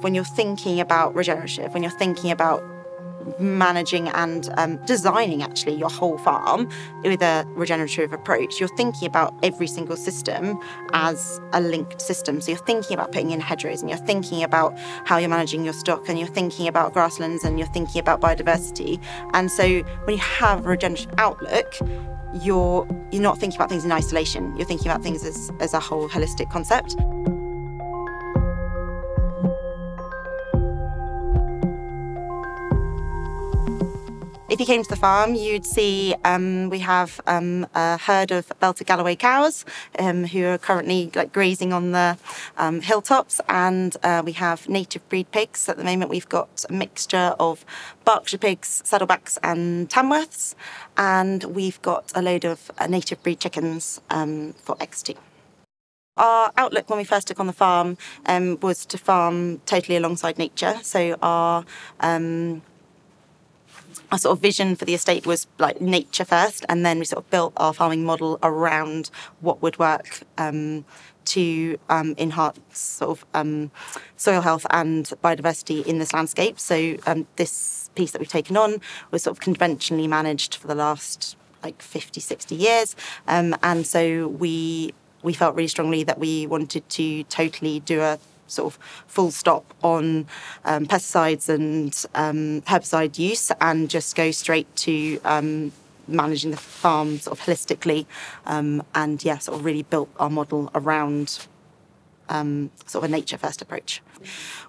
When you're thinking about regenerative, when you're thinking about managing and um, designing actually your whole farm with a regenerative approach, you're thinking about every single system as a linked system. So you're thinking about putting in hedgerows and you're thinking about how you're managing your stock and you're thinking about grasslands and you're thinking about biodiversity. And so when you have a regenerative outlook, you're you're not thinking about things in isolation. You're thinking about things as, as a whole holistic concept. If you came to the farm, you'd see um, we have um, a herd of belted Galloway cows um, who are currently like grazing on the um, hilltops, and uh, we have native breed pigs. At the moment, we've got a mixture of Berkshire pigs, saddlebacks, and Tamworths, and we've got a load of uh, native breed chickens um, for equity. Our outlook when we first took on the farm um, was to farm totally alongside nature. So our our sort of vision for the estate was like nature first, and then we sort of built our farming model around what would work um, to um, enhance sort of um, soil health and biodiversity in this landscape. So um, this piece that we've taken on was sort of conventionally managed for the last like 50, 60 years, um, and so we we felt really strongly that we wanted to totally do a sort of full stop on um, pesticides and um, herbicide use and just go straight to um, managing the farm sort of holistically um, and yeah sort of really built our model around um, sort of a nature first approach.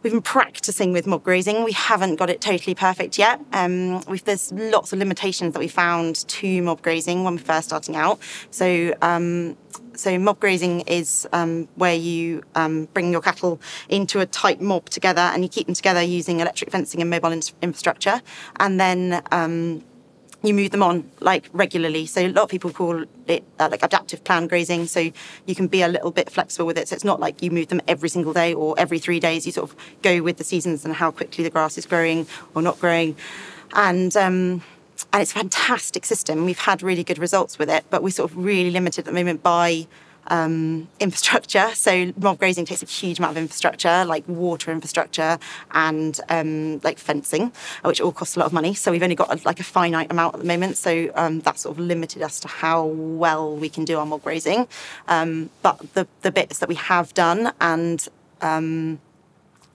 We've been practicing with mob grazing. We haven't got it totally perfect yet. Um, there's lots of limitations that we found to mob grazing when we're first starting out. So um, so mob grazing is um, where you um, bring your cattle into a tight mob together and you keep them together using electric fencing and mobile in- infrastructure, and then um, you move them on like regularly. So a lot of people call it uh, like adaptive plan grazing. So you can be a little bit flexible with it. So it's not like you move them every single day or every three days. You sort of go with the seasons and how quickly the grass is growing or not growing, and um, and it's a fantastic system. We've had really good results with it, but we're sort of really limited at the moment by um, infrastructure. So mob grazing takes a huge amount of infrastructure, like water infrastructure and um, like fencing, which all costs a lot of money. So we've only got a, like a finite amount at the moment. So um, that sort of limited us to how well we can do our mob grazing. Um, but the the bits that we have done and um,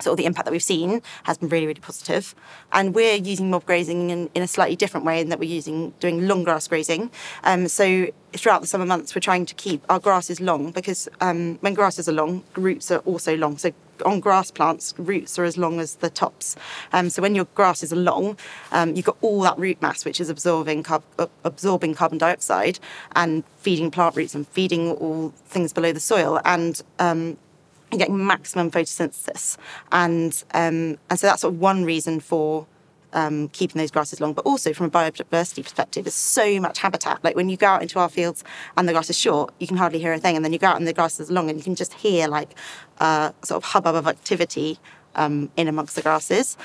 sort of the impact that we've seen has been really, really positive. And we're using mob grazing in, in a slightly different way in that we're using doing long grass grazing. Um, so throughout the summer months, we're trying to keep our grasses long because um, when grasses are long, roots are also long. So on grass plants, roots are as long as the tops. Um, so when your grasses are long, um, you've got all that root mass which is absorbing carb- absorbing carbon dioxide and feeding plant roots and feeding all things below the soil. And um, you're getting maximum photosynthesis. And, um, and so that's sort of one reason for um, keeping those grasses long, but also from a biodiversity perspective, there's so much habitat. Like when you go out into our fields and the grass is short, you can hardly hear a thing, and then you go out and the grass is long, and you can just hear like a sort of hubbub of activity um, in amongst the grasses.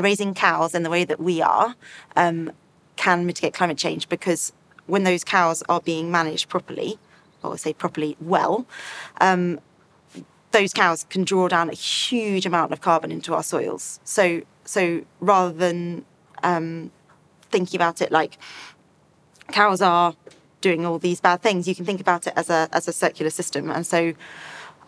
Raising cows in the way that we are um, can mitigate climate change because when those cows are being managed properly, or say properly well, um, those cows can draw down a huge amount of carbon into our soils. So, so rather than um, thinking about it like cows are doing all these bad things, you can think about it as a as a circular system. And so,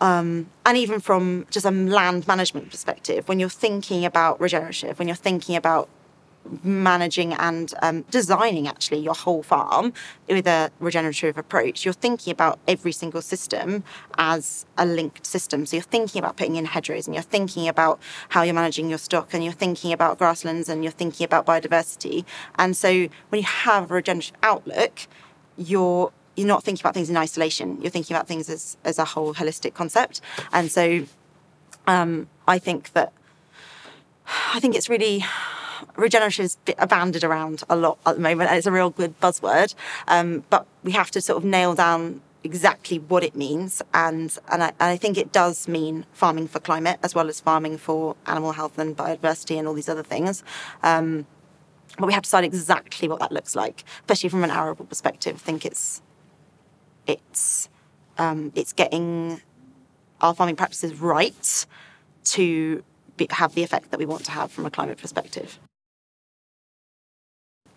um, and even from just a land management perspective, when you're thinking about regenerative, when you're thinking about managing and um, designing actually your whole farm with a regenerative approach, you're thinking about every single system as a linked system. So you're thinking about putting in hedgerows and you're thinking about how you're managing your stock and you're thinking about grasslands and you're thinking about biodiversity. And so when you have a regenerative outlook, you're you're not thinking about things in isolation. You're thinking about things as, as a whole holistic concept. And so um, I think that I think it's really regenerative is banded around a lot at the moment, and it's a real good buzzword. Um, but we have to sort of nail down exactly what it means, and and I, and I, think it does mean farming for climate as well as farming for animal health and biodiversity and all these other things. Um, but we have to decide exactly what that looks like, especially from an arable perspective. I think it's it's um, it's getting our farming practices right to be, have the effect that we want to have from a climate perspective.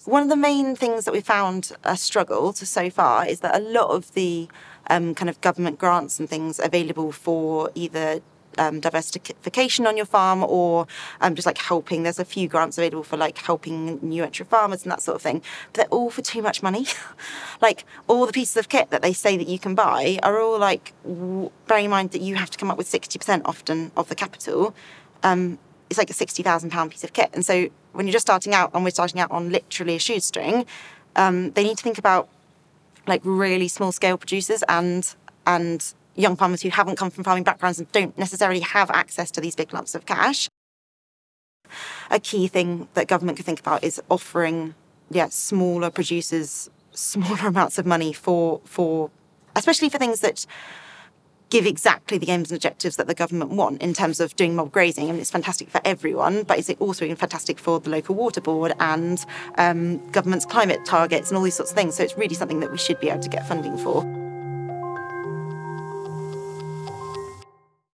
One of the main things that we found a struggle to so far is that a lot of the um, kind of government grants and things available for either um, diversification on your farm or um, just like helping. There's a few grants available for like helping new entry farmers and that sort of thing, but they're all for too much money. like all the pieces of kit that they say that you can buy are all like, bearing in mind that you have to come up with 60% often of the capital. Um, it's like a £60,000 piece of kit. And so when you're just starting out and we're starting out on literally a shoestring, um, they need to think about like really small scale producers and and young farmers who haven't come from farming backgrounds and don't necessarily have access to these big lumps of cash. A key thing that government could think about is offering yeah, smaller producers smaller amounts of money for for especially for things that give exactly the aims and objectives that the government want in terms of doing mob grazing. I mean, it's fantastic for everyone, but it's also fantastic for the local water board and um, government's climate targets and all these sorts of things. So it's really something that we should be able to get funding for.